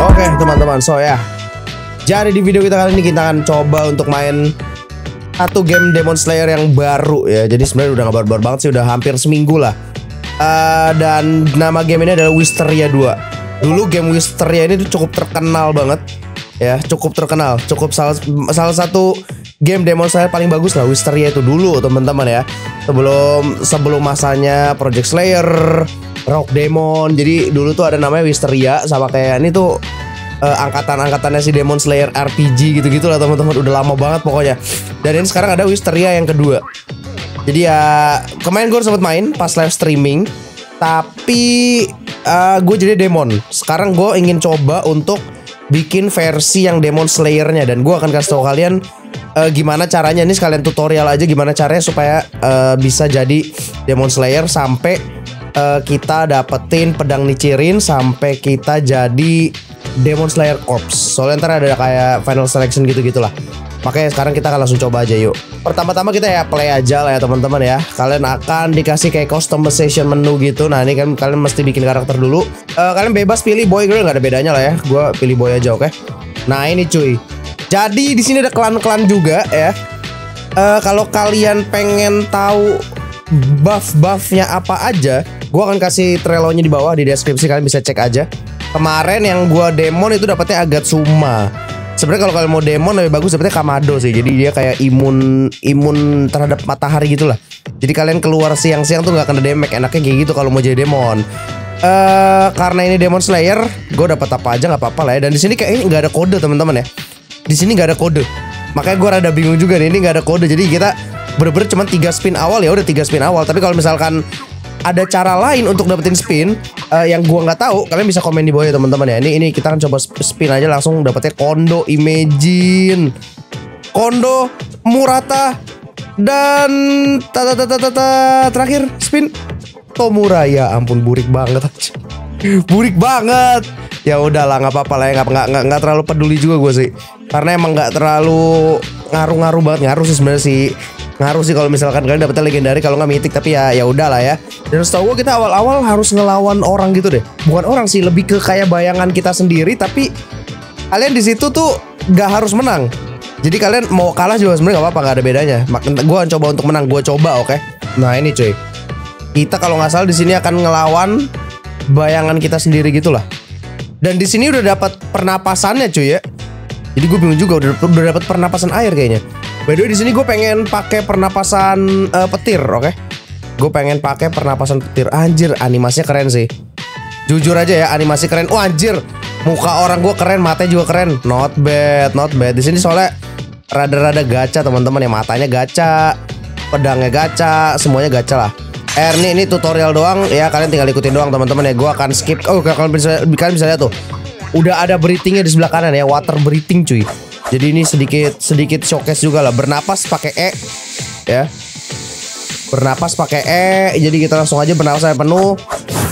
Oke teman-teman, so ya. Jadi di video kita kali ini kita akan coba untuk main satu game Demon Slayer yang baru ya. Jadi sebenarnya udah nggak baru-baru banget sih, udah hampir seminggu lah. Eh, dan nama game ini adalah Wisteria 2. Dulu game Wisteria ini tuh cukup terkenal banget ya, cukup terkenal, cukup salah salah satu game Demon Slayer paling bagus lah Wisteria itu dulu teman-teman ya. Sebelum sebelum masanya Project Slayer, Rock Demon. Jadi dulu tuh ada namanya Wisteria sama kayak ini tuh eh, angkatan-angkatannya si Demon Slayer RPG gitu-gitu lah teman-teman udah lama banget pokoknya. Dan ini sekarang ada Wisteria yang kedua. Jadi ya kemarin gue sempat main pas live streaming, tapi eh, gue jadi Demon. Sekarang gue ingin coba untuk bikin versi yang Demon Slayer-nya dan gue akan kasih tahu kalian eh, gimana caranya ini sekalian tutorial aja gimana caranya supaya eh, bisa jadi Demon Slayer sampai eh, kita dapetin pedang nicirin sampai kita jadi Demon Slayer Corps. Soalnya ntar ada kayak final selection gitu gitulah. Makanya sekarang kita akan langsung coba aja yuk. Pertama-tama kita ya play aja lah ya teman-teman ya. Kalian akan dikasih kayak customization menu gitu. Nah ini kan kalian mesti bikin karakter dulu. Eh, kalian bebas pilih boy girl nggak ada bedanya lah ya. Gue pilih boy aja oke. Nah ini cuy. Jadi di sini ada klan-klan juga ya. Eh, kalau kalian pengen tahu buff-buffnya apa aja, gue akan kasih trelonya di bawah di deskripsi kalian bisa cek aja. Kemarin yang gua demon itu dapetnya Agatsuma. Sebenarnya kalau kalian mau demon lebih bagus dapetnya Kamado sih. Jadi dia kayak imun imun terhadap matahari gitu lah. Jadi kalian keluar siang-siang tuh nggak kena damage. Enaknya kayak gitu kalau mau jadi demon. Eh karena ini Demon Slayer, gue dapat apa aja nggak apa-apa lah ya. Dan di sini kayaknya nggak ada kode teman-teman ya. Di sini nggak ada kode. Makanya gue rada bingung juga nih. Ini nggak ada kode. Jadi kita bener-bener cuma tiga spin awal ya udah tiga spin awal. Tapi kalau misalkan ada cara lain untuk dapetin spin eh, yang gua nggak tahu kalian bisa komen di bawah ya teman-teman ya. Ini ini kita akan coba sp- spin aja langsung dapetnya kondo imagine. Kondo murata dan tata tata tata terakhir spin. Tomura ya ampun burik banget burik banget. Ya udahlah nggak apa-apa lah ya nggak nggak nggak terlalu peduli juga gue sih. Karena emang nggak terlalu ngaruh-ngaruh banget ngaruh sih sebenarnya sih ngaruh sih kalau misalkan kalian dapetnya legendary kalau nggak mythic tapi ya ya udahlah ya. Dan setahu gue kita awal-awal harus ngelawan orang gitu deh. Bukan orang sih lebih ke kayak bayangan kita sendiri tapi kalian di situ tuh nggak harus menang. Jadi kalian mau kalah juga sebenarnya nggak apa-apa nggak ada bedanya. Makanya gue coba untuk menang gue coba oke? Nah ini cuy. Kita kalau nggak salah di sini akan ngelawan bayangan kita sendiri gitulah. Dan di sini udah dapat pernapasannya cuy ya. Jadi gue bingung juga udah udah dapat pernapasan air kayaknya by the way di sini gue pengen pakai pernapasan eh, petir oke? Gue pengen pakai pernapasan petir. Anjir animasinya keren sih. Jujur aja ya animasi keren. Oh anjir muka orang gue keren matanya juga keren. Not bad not bad. Di sini soalnya rada-rada gacha teman-teman ya. Matanya gacha pedangnya gacha semuanya gacha lah. Er nih ini tutorial doang. Ya kalian tinggal ikutin doang teman-teman ya. Gue akan skip. Oh kalian bisa kalian bisa lihat tuh. Udah ada breathingnya di sebelah kanan ya. Water breathing cuy jadi ini sedikit sedikit showcase juga lah. Bernapas pakai e ya. Bernapas pakai E jadi kita langsung aja bernapas sampai penuh.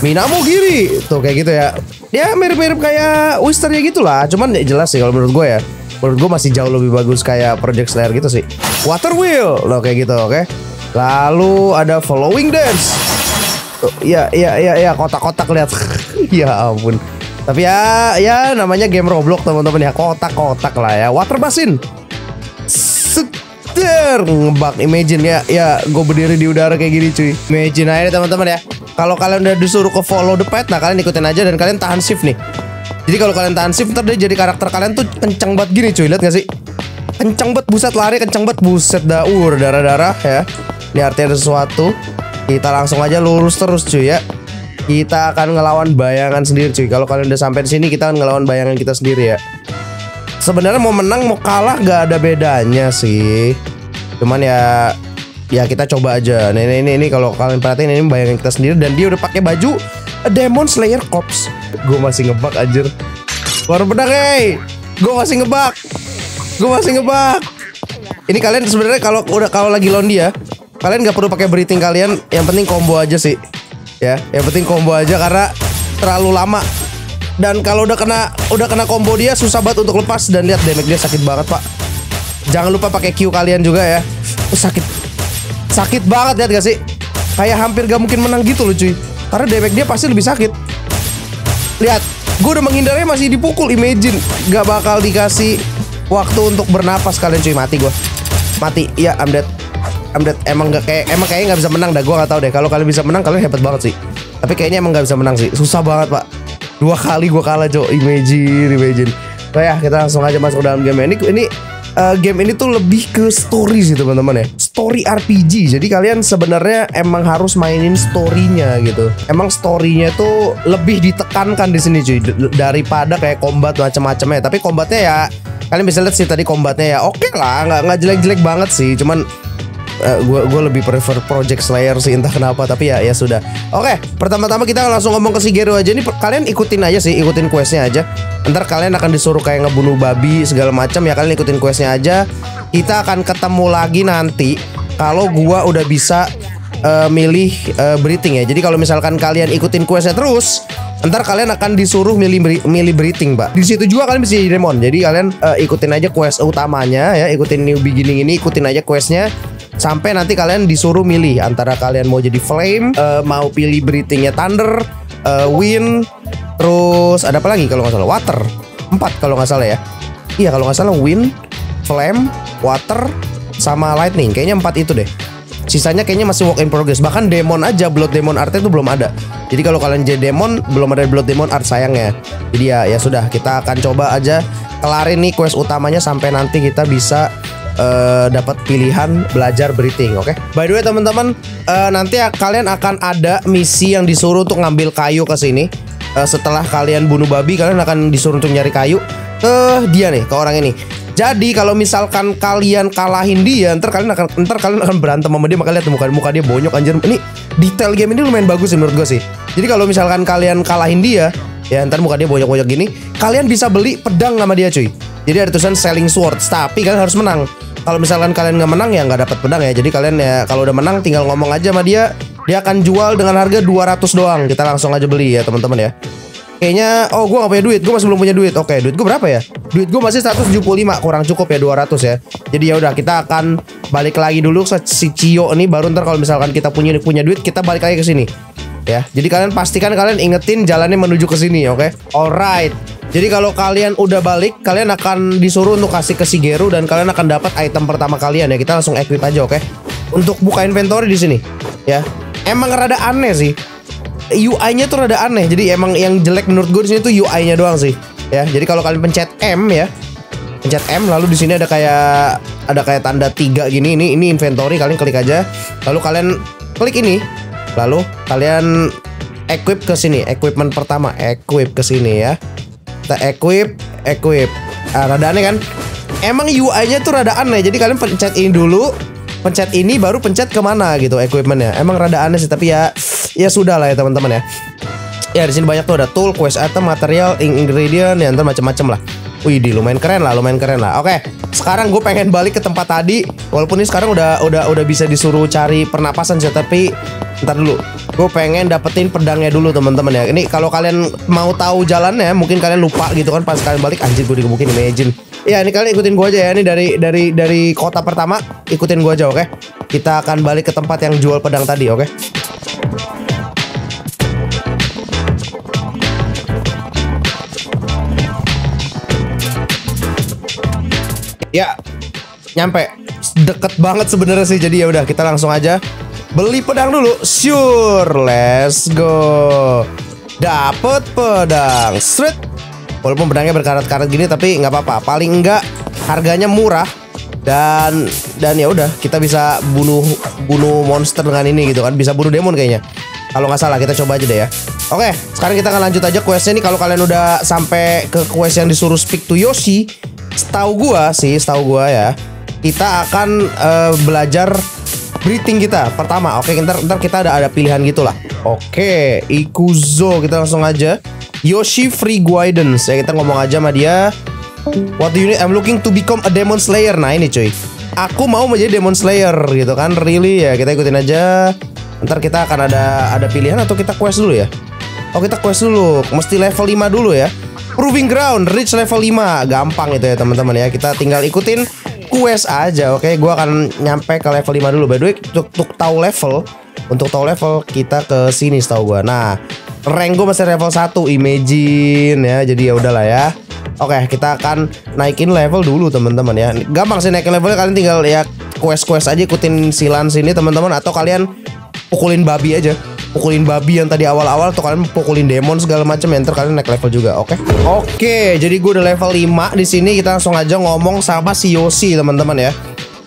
Minamu giri. Tuh kayak gitu ya. Ya mirip-mirip kayak Wister ya gitu lah. Cuman ya jelas sih kalau menurut gue ya. Menurut gue masih jauh lebih bagus kayak Project Slayer gitu sih. Water Wheel. Loh kayak gitu oke. Lalu ada Following Dance. Ya ya ya ya kotak-kotak lihat. Ya ampun tapi ya ya namanya game Roblox teman-teman ya. Kotak-kotak lah ya. Water Basin. Seter ngebak imagine ya. Ya gue berdiri di udara kayak gini cuy. Imagine aja teman-teman ya. Kalau kalian udah disuruh ke follow the path nah kalian ikutin aja dan kalian tahan shift nih. Jadi kalau kalian tahan shift ntar jadi karakter kalian tuh kencang banget gini cuy. Lihat gak sih? Kencang banget buset lari kencang banget buset daur darah-darah ya. Ini artinya ada sesuatu. Kita langsung aja lurus terus cuy ya kita akan ngelawan bayangan sendiri cuy. Kalau kalian udah sampai di sini kita akan ngelawan bayangan kita sendiri ya. Sebenarnya mau menang mau kalah gak ada bedanya sih. Cuman ya ya kita coba aja. Nah, ini ini ini kalau kalian perhatiin ini bayangan kita sendiri. Dan dia udah pakai baju Demon Slayer Corps gue masih ngebak anjir. Baru pedang hey! Gue masih ngebak. Gue masih ngebak. Ini kalian sebenarnya kalau udah kalau lagi lawan dia kalian nggak perlu pakai breathing kalian. Yang penting combo aja sih ya yang penting combo aja karena terlalu lama dan kalau udah kena udah kena combo dia susah banget untuk lepas dan lihat damage dia sakit banget pak Jangan lupa pakai Q kalian juga ya. Oh, sakit. Sakit banget lihat gak sih? Kayak hampir gak mungkin menang gitu loh cuy. Karena damage dia pasti lebih sakit. Lihat, gue udah menghindarnya masih dipukul. Imagine gak bakal dikasih waktu untuk bernapas kalian cuy. Mati gue. Mati. Ya, I'm dead. I'm. Emang gak kayak emang kayaknya nggak bisa menang dah. Gue gak tahu deh. Kalau kalian bisa menang, kalian hebat banget sih. Tapi kayaknya emang gak bisa menang sih. Susah banget pak. Dua kali gue kalah cuy. Imagine, imagine. So ya, kita langsung aja masuk dalam game ini. Ini uh, game ini tuh lebih ke story sih teman-teman ya. Story RPG. Jadi kalian sebenarnya emang harus mainin storynya gitu. Emang storynya tuh lebih ditekankan di sini cuy daripada kayak combat macam-macamnya. Tapi combatnya ya kalian bisa lihat sih tadi combatnya ya oke okay lah nggak nggak jelek-jelek banget sih cuman uh, gue lebih prefer Project Slayer sih entah kenapa tapi ya ya sudah. Oke, pertama-tama kita langsung ngomong ke Shigeru aja nih kalian ikutin aja sih, ikutin questnya aja. Ntar kalian akan disuruh kayak ngebunuh babi segala macam ya kalian ikutin questnya aja. Kita akan ketemu lagi nanti kalau gua udah bisa uh, milih uh, breathing ya. Jadi kalau misalkan kalian ikutin questnya terus, ntar kalian akan disuruh milih milih breathing, Pak. Di situ juga kalian bisa jadi demon. Jadi kalian uh, ikutin aja quest utamanya ya, ikutin new beginning ini, ikutin aja questnya sampai nanti kalian disuruh milih antara kalian mau jadi flame, uh, mau pilih breathingnya thunder, uh, wind, terus ada apa lagi kalau nggak salah water, empat kalau nggak salah ya. Iya kalau nggak salah wind, flame, water, sama lightning. Kayaknya empat itu deh. Sisanya kayaknya masih work in progress. Bahkan demon aja, blood demon art itu belum ada. Jadi kalau kalian jadi demon, belum ada blood demon art sayangnya. Jadi ya ya sudah, kita akan coba aja kelarin nih quest utamanya sampai nanti kita bisa uh, dapat pilihan belajar breathing, oke? Okay? By the way teman-teman, uh, nanti kalian akan ada misi yang disuruh untuk ngambil kayu ke sini. Uh, setelah kalian bunuh babi, kalian akan disuruh untuk nyari kayu ke dia nih, ke orang ini. Jadi kalau misalkan kalian kalahin dia, ntar kalian akan ntar kalian akan berantem sama dia, makanya lihat muka muka dia bonyok anjir. Ini detail game ini lumayan bagus sih menurut gue sih. Jadi kalau misalkan kalian kalahin dia, ya ntar muka dia bonyok-bonyok gini, kalian bisa beli pedang sama dia cuy. Jadi ada tulisan selling swords, tapi kalian harus menang kalau misalkan kalian nggak menang ya nggak dapat pedang ya. Jadi kalian ya kalau udah menang tinggal ngomong aja sama dia, dia akan jual dengan harga 200 doang. Kita langsung aja beli ya teman-teman ya. Kayaknya oh gue gak punya duit, gue masih belum punya duit. Oke, duit gue berapa ya? Duit gue masih 175, kurang cukup ya 200 ya. Jadi ya udah kita akan balik lagi dulu si Cio ini baru ntar kalau misalkan kita punya punya duit kita balik lagi ke sini. Ya. Jadi kalian pastikan kalian ingetin jalannya menuju ke sini, oke? Okay? Alright. Jadi kalau kalian udah balik, kalian akan disuruh untuk kasih ke Shigeru dan kalian akan dapat item pertama kalian ya. Kita langsung equip aja, oke? Okay? Untuk buka inventory di sini, ya. Emang rada aneh sih. UI-nya tuh rada aneh. Jadi emang yang jelek menurut gue di sini tuh UI-nya doang sih. Ya. Jadi kalau kalian pencet M ya, pencet M lalu di sini ada kayak ada kayak tanda tiga gini ini ini inventory kalian klik aja lalu kalian klik ini lalu kalian equip ke sini equipment pertama equip ke sini ya kita equip equip ah, rada aneh kan emang UI-nya tuh rada aneh jadi kalian pencet ini dulu pencet ini baru pencet ke mana gitu equipmentnya emang rada aneh sih tapi ya ya sudah lah ya teman-teman ya ya di sini banyak tuh ada tool quest item material ingredient ya ntar macam-macam lah Wih, di lumayan keren lah, lumayan keren lah. Oke, sekarang gue pengen balik ke tempat tadi. Walaupun ini sekarang udah udah udah bisa disuruh cari pernapasan sih, tapi ntar dulu. Gue pengen dapetin pedangnya dulu teman-teman ya. Ini kalau kalian mau tahu jalannya, mungkin kalian lupa gitu kan pas kalian balik anjir gue digebukin imagine. Ya, ini kalian ikutin gue aja ya. Ini dari dari dari kota pertama, ikutin gue aja, oke? Kita akan balik ke tempat yang jual pedang tadi, oke? Ya, nyampe. Deket banget sebenarnya sih. Jadi ya udah kita langsung aja beli pedang dulu. Sure, let's go. Dapet pedang. Street. Walaupun pedangnya berkarat-karat gini tapi nggak apa-apa. Paling enggak harganya murah dan dan ya udah kita bisa bunuh bunuh monster dengan ini gitu kan bisa bunuh demon kayaknya kalau nggak salah kita coba aja deh ya oke sekarang kita akan lanjut aja questnya nih kalau kalian udah sampai ke quest yang disuruh speak to Yoshi setahu gua sih, setahu gua ya, kita akan uh, belajar breathing kita pertama. Oke, ntar ntar kita ada ada pilihan gitulah. Oke, Ikuzo kita langsung aja. Yoshi Free Guidance ya kita ngomong aja sama dia. What do you need? I'm looking to become a Demon Slayer. Nah ini cuy. Aku mau menjadi Demon Slayer gitu kan. Really ya kita ikutin aja. Ntar kita akan ada ada pilihan atau kita quest dulu ya. Oh kita quest dulu. Mesti level 5 dulu ya. Proving ground reach level 5 Gampang itu ya teman-teman ya Kita tinggal ikutin quest aja. Oke, gua akan nyampe ke level 5 dulu. By the way, untuk, untuk tahu level, untuk tahu level kita ke sini setahu gua. Nah, rank gua masih level 1 Imagine ya. Jadi ya udahlah ya. Oke, kita akan naikin level dulu teman-teman ya. Gampang sih naikin levelnya kalian tinggal ya quest-quest aja ikutin silan sini teman-teman atau kalian pukulin babi aja pukulin babi yang tadi awal-awal atau kalian pukulin demon segala macam enter kalian naik level juga oke? Okay? oke okay, jadi gue udah level 5 di sini kita langsung aja ngomong sama si Yoshi teman-teman ya.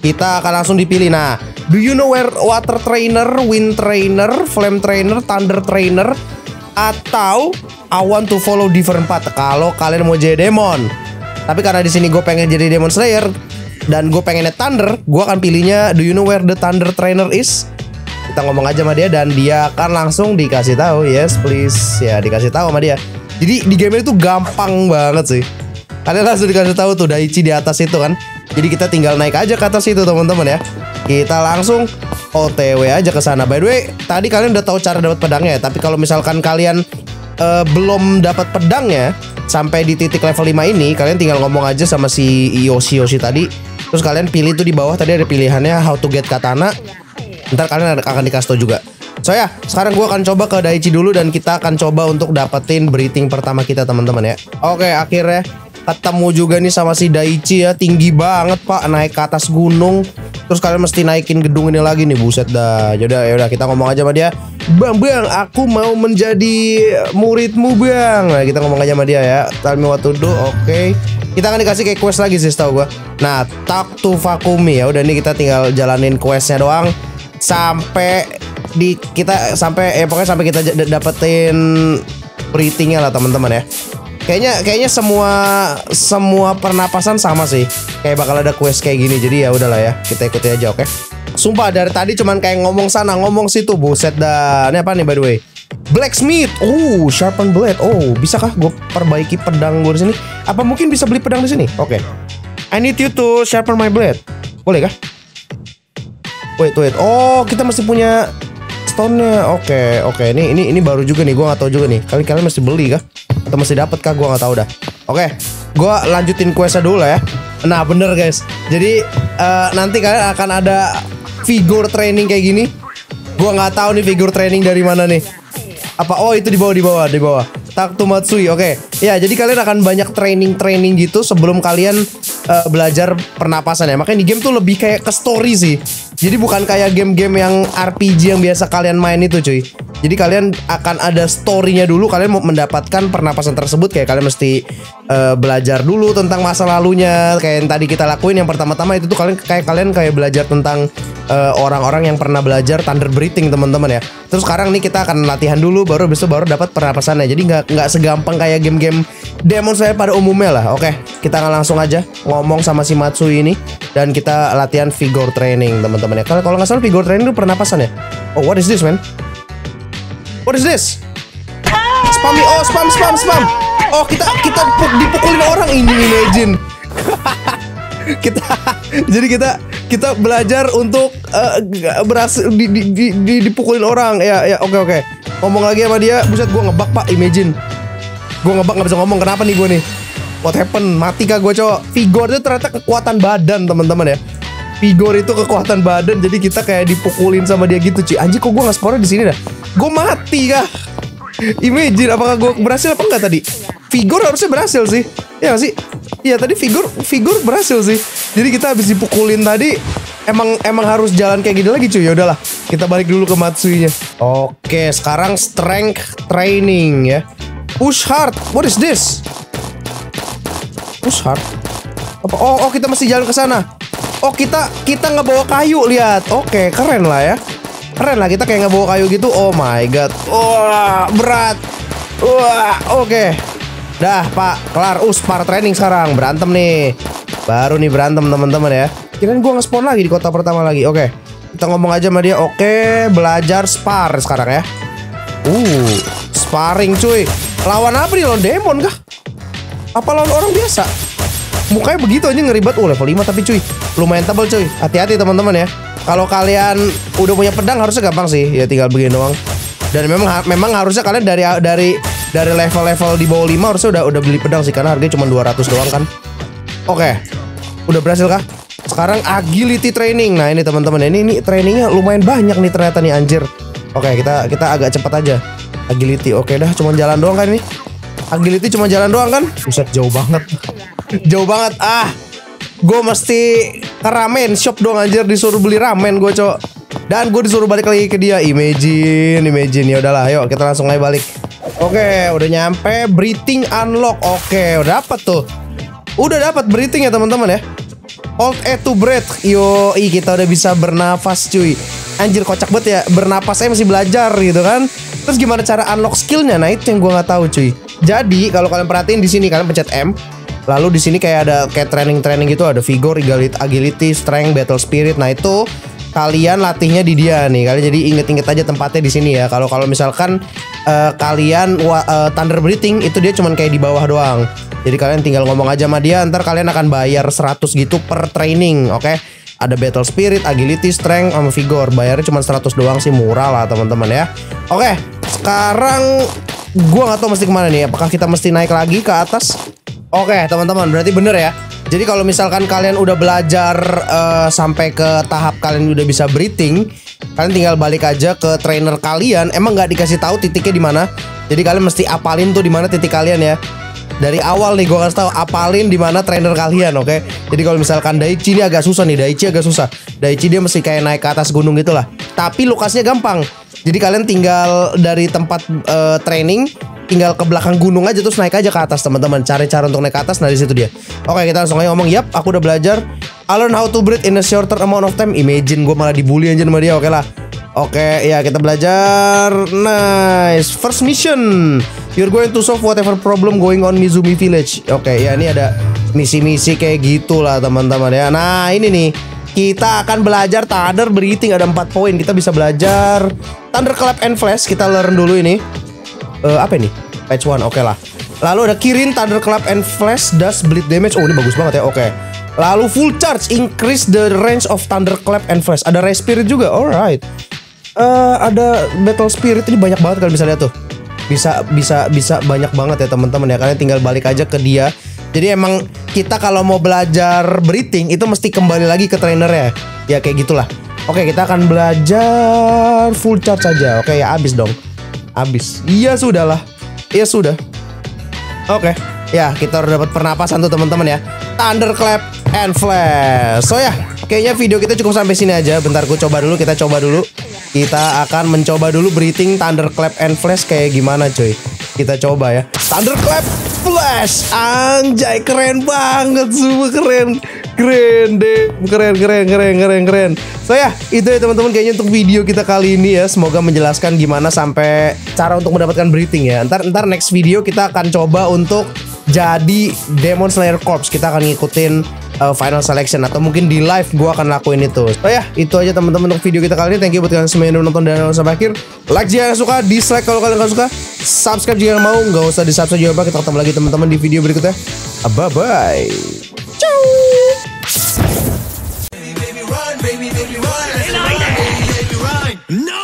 Kita akan langsung dipilih. Nah do you know where water trainer wind trainer flame trainer thunder trainer atau I want to follow different path? Kalau kalian mau jadi demon. Tapi karena di sini gue pengen jadi demon slayer dan gue pengennya thunder gue akan pilihnya do you know where the thunder trainer is kita ngomong aja sama dia dan dia akan langsung dikasih tahu. Yes please. Ya dikasih tahu sama dia. Jadi di game ini tuh gampang banget sih. Kalian langsung dikasih tahu tuh Daichi di atas itu kan. Jadi kita tinggal naik aja ke atas itu teman-teman ya. Kita langsung OTW aja ke sana. By the way tadi kalian udah tahu cara dapat pedangnya tapi kalau misalkan kalian uh, belum dapat pedangnya sampai di titik level 5 ini kalian tinggal ngomong aja sama si Yoshi Yoshi tadi. Terus kalian pilih tuh di bawah. Tadi ada pilihannya how to get katana Ntar kalian akan dikasih tau juga. So ya, sekarang gue akan coba ke Daichi dulu dan kita akan coba untuk dapetin breathing pertama kita teman-teman ya. Oke, akhirnya ketemu juga nih sama si Daichi ya. Tinggi banget pak. Naik ke atas gunung. Terus kalian mesti naikin gedung ini lagi nih buset dah. Yaudah yaudah kita ngomong aja sama dia. Bang bang aku mau menjadi muridmu bang. Nah kita ngomong aja sama dia ya. Tell me what to do oke. Okay. kita akan dikasih kayak quest lagi sih tau gue nah talk to Fakumi ya. Udah nih kita tinggal jalanin questnya doang sampai di kita sampai eh pokoknya sampai kita dapetin breathingnya lah teman-teman ya kayaknya kayaknya semua semua pernapasan sama sih kayak bakal ada quest kayak gini jadi ya udahlah ya kita ikuti aja oke okay? sumpah dari tadi cuman kayak ngomong sana ngomong situ buset dah ini apa nih by the way Blacksmith, oh sharpen blade, oh bisakah gue perbaiki pedang gue di sini? Apa mungkin bisa beli pedang di sini? Oke, okay. I need you to sharpen my blade, boleh kah? Wait, wait. Oh, kita masih punya stone-nya. Oke, okay, oke. Okay. Ini ini ini baru juga nih. Gua nggak tahu juga nih. Kalian kalian masih beli kah? Atau masih dapat kah? Gua nggak tahu dah. Oke, okay. gua lanjutin questnya dulu ya. Nah, bener guys. Jadi uh, nanti kalian akan ada figure training kayak gini. Gua nggak tahu nih figure training dari mana nih. Apa? Oh, itu di bawah, di bawah, di bawah. Matsui. Oke. Okay. Ya, jadi kalian akan banyak training-training gitu sebelum kalian uh, belajar pernapasan ya. Makanya di game tuh lebih kayak ke story sih. Jadi bukan kayak game-game yang RPG yang biasa kalian main itu cuy. Jadi kalian akan ada storynya dulu. Kalian mau mendapatkan pernapasan tersebut kayak kalian mesti uh, belajar dulu tentang masa lalunya. Kayak yang tadi kita lakuin yang pertama-tama itu tuh kalian kayak kalian kayak belajar tentang eh, orang-orang uh, yang pernah belajar thunder breathing teman-teman ya. Terus sekarang nih kita akan latihan dulu baru besok baru dapat pernapasannya. Jadi nggak nggak segampang kayak game-game demon saya pada umumnya lah. Oke, kita langsung aja ngomong sama si Matsui ini dan kita latihan figure training teman-teman ya. Kalau kalau nggak salah figure training itu pernapasan ya. Oh, what is this man? What is this? Spam oh spam spam spam. Oh kita kita dipukulin orang ini imagine. kita jadi kita kita belajar untuk uh, berhasil di, di, di, di, dipukulin orang. Ya ya oke okay, oke. Okay. ngomong lagi sama dia buset gue ngebak pak. Imagine. Gue ngebak nggak bisa ngomong. Kenapa nih gue nih? What happen mati kah gue cowok? Vigor itu ternyata kekuatan badan teman-teman ya. Vigor itu kekuatan badan jadi kita kayak dipukulin sama dia gitu cuy. Anjir kok gue nggak spora di sini dah? Gue mati kah? Imagine apakah gue berhasil apa enggak tadi? Vigor harusnya berhasil sih. Ya gak sih Iya tadi figur figur berhasil sih. Jadi kita habis dipukulin tadi emang emang harus jalan kayak gitu lagi cuy. Ya udahlah, kita balik dulu ke Matsui-nya. Oke, sekarang strength training ya. Push hard. What is this? Push hard. Apa? Oh, oh kita masih jalan ke sana. Oh, kita kita nggak bawa kayu, lihat. Oke, keren lah ya. Keren lah kita kayak nggak bawa kayu gitu. Oh my god. Wah, berat. Wah, oke. Okay. Dah, Pak. Kelar. Uh, spar training sekarang. Berantem nih. Baru nih berantem teman-teman ya. Kirain gua nge-spawn lagi di kota pertama lagi. Oke. Kita ngomong aja sama dia. Oke, belajar spar sekarang ya. Uh, sparring cuy. Lawan apa nih? Lawan demon kah? Apa lawan orang biasa? Mukanya begitu aja ngeribet. Oh level 5 tapi cuy. Lumayan tebel cuy. Hati-hati teman-teman ya. Kalau kalian udah punya pedang harusnya gampang sih. Ya tinggal begini doang. Dan memang memang harusnya kalian dari dari dari level-level di bawah 5 harusnya udah udah beli pedang sih karena harganya cuma 200 doang kan. Oke. Udah berhasil kah? Sekarang agility training. Nah ini teman-teman ini ini trainingnya lumayan banyak nih ternyata nih anjir. Oke kita kita agak cepat aja. Agility. Oke dah cuma jalan doang kan ini. Agility cuma jalan doang kan? Buset jauh banget. jauh banget. Ah. Gue mesti ke ramen shop dong anjir disuruh beli ramen gue cok. Dan gue disuruh balik lagi ke dia. Imagine, imagine ya udahlah. Yuk kita langsung aja balik. Oke, udah nyampe breathing unlock. Oke, udah dapet tuh. Udah dapat breathing ya teman-teman ya. Hold E to breath. Yo, i kita udah bisa bernafas cuy. Anjir kocak banget ya. Bernapas saya masih belajar gitu kan. Terus gimana cara unlock skillnya? Nah itu yang gue nggak tahu cuy. Jadi kalau kalian perhatiin di sini kalian pencet M. Lalu di sini kayak ada kayak training-training gitu ada vigor, agility, strength, battle spirit. Nah itu kalian latihnya di dia nih. Kalian jadi inget-inget aja tempatnya di sini ya. Kalau kalau misalkan uh, kalian uh, thunder breathing itu dia cuman kayak di bawah doang. Jadi kalian tinggal ngomong aja sama dia, ntar kalian akan bayar 100 gitu per training, oke? Okay? Ada battle spirit, agility, strength, sama vigor. Bayarnya cuma 100 doang sih, murah lah teman-teman ya. Oke, sekarang gua nggak tahu mesti ke mana nih. Apakah kita mesti naik lagi ke atas? Oke, teman-teman, berarti bener ya. Jadi kalau misalkan kalian udah belajar uh, sampai ke tahap kalian udah bisa breathing, kalian tinggal balik aja ke trainer kalian. Emang nggak dikasih tahu titiknya di mana. Jadi kalian mesti apalin tuh di mana titik kalian ya dari awal nih gue kasih tahu apalin di mana trainer kalian oke okay? jadi kalau misalkan Daichi ini agak susah nih Daichi agak susah Daichi dia mesti kayak naik ke atas gunung gitulah tapi lokasinya gampang jadi kalian tinggal dari tempat uh, training tinggal ke belakang gunung aja terus naik aja ke atas teman-teman cari cara untuk naik ke atas nah di situ dia oke kita langsung aja ngomong yap aku udah belajar I learn how to breathe in a shorter amount of time imagine gue malah dibully aja sama dia oke lah Oke, ya kita belajar. Nice. First mission. You're going to solve whatever problem going on Mizumi Village. Oke, ya ini ada misi-misi kayak gitulah teman-teman ya. Nah, ini nih. Kita akan belajar Thunder Breathing ada 4 poin. Kita bisa belajar Thunder Clap and Flash. Kita learn dulu ini. Uh, apa ini? Patch 1. Oke lah. Lalu ada Kirin Thunder Clap and Flash does bleed damage. Oh, ini bagus banget ya. Oke. Lalu full charge increase the range of Thunder Clap and Flash. Ada Respirit juga. Alright uh, ada battle spirit ini banyak banget kalian bisa lihat tuh bisa bisa bisa banyak banget ya teman-teman ya kalian tinggal balik aja ke dia jadi emang kita kalau mau belajar breathing itu mesti kembali lagi ke trainer ya ya kayak gitulah oke kita akan belajar full charge saja oke ya abis dong abis iya sudah lah iya sudah. Oke. Ya kita udah dapat pernapasan tuh teman-teman ya. Thunderclap and flash. So ya kayaknya video kita cukup sampai sini aja. Bentar ku coba dulu. Kita coba dulu. Kita akan mencoba dulu breathing thunderclap and flash kayak gimana coy. Kita coba ya. Thunderclap flash. Anjay keren banget semua keren. Keren deh. Keren keren keren keren keren. So ya, itu ya teman-teman kayaknya untuk video kita kali ini ya. Semoga menjelaskan gimana sampai cara untuk mendapatkan breathing ya. Ntar ntar next video kita akan coba untuk jadi Demon Slayer Corps. Kita akan ngikutin uh, final selection atau mungkin di live gue akan lakuin itu. Oh ya, itu aja teman-teman untuk video kita kali ini. Thank you buat kalian semua yang udah nonton dan nonton sampai akhir. Like jika kalian suka, dislike kalau kalian gak suka, subscribe jika mau. Nggak usah di subscribe juga. Kita ketemu lagi teman-teman di video berikutnya. Bye bye. No!